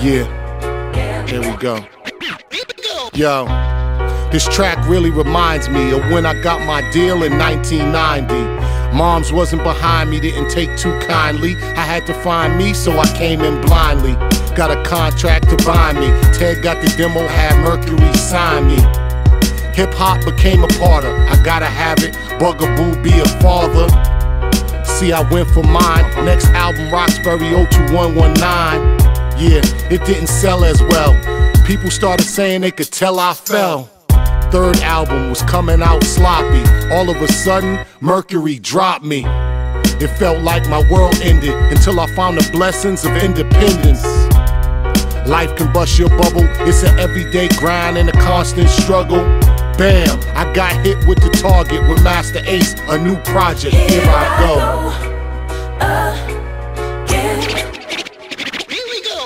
Yeah, here we go. Yo, this track really reminds me of when I got my deal in 1990. Moms wasn't behind me, didn't take too kindly. I had to find me, so I came in blindly. Got a contract to bind me. Ted got the demo, had Mercury sign me. Hip hop became a part of. I gotta have it. Bugaboo be a father. See, I went for mine. Next album, Roxbury 02119. Yeah, it didn't sell as well. People started saying they could tell I fell. Third album was coming out sloppy. All of a sudden, Mercury dropped me. It felt like my world ended until I found the blessings of independence. Life can bust your bubble, it's an everyday grind and a constant struggle. Bam, I got hit with the target with Masta Ace, a new project. Here I go.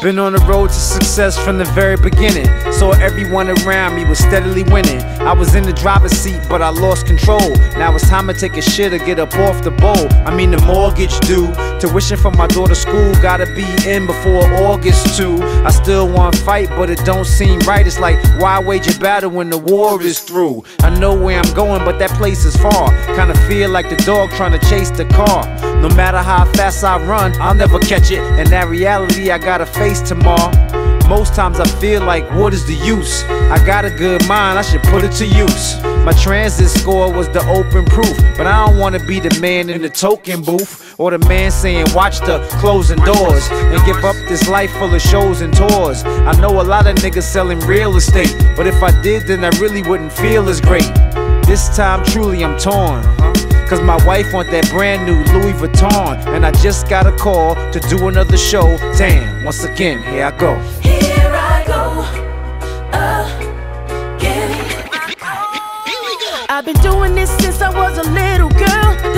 Been on the road to success from the very beginning. Saw everyone around me was steadily winning. I was in the driver's seat, but I lost control. Now it's time to take a shit or get up off the bowl. I mean, the mortgage due. Tuition for my daughter's school gotta be in before August 2. I still want to fight, but it don't seem right. It's like, why wage a battle when the war is through? I know where I'm going, but that place is far. Kinda feel like the dog trying to chase the car. No matter how fast I run, I'll never catch it. And that reality I gotta face tomorrow. Most times I feel like, what is the use? I got a good mind, I should put it to use. My transit score was the open proof, but I don't wanna be the man in the token booth or the man saying, watch the closing doors and give up this life full of shows and tours. I know a lot of niggas selling real estate, but if I did, then I really wouldn't feel as great. This time, truly, I'm torn. Cause my wife want that brand new Louis Vuitton. And I just got a call to do another show. Damn, once again, here I go. Here I go again. I've been doing this since I was a little girl.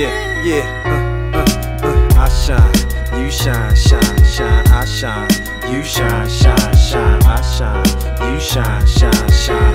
Yeah, yeah, uh, uh, uh, I shine, you shine, shine, shine, I shine, you shine, shine, shine, I shine, you shine, shine, shine,